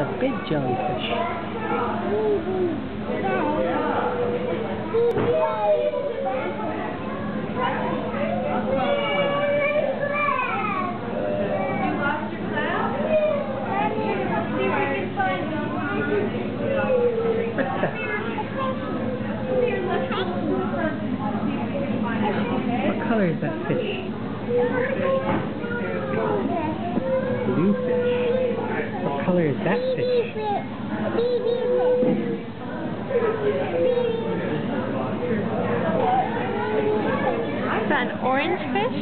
a big jellyfish. What color is that fish? Blue fish. Color is that fish? Is that an orange fish?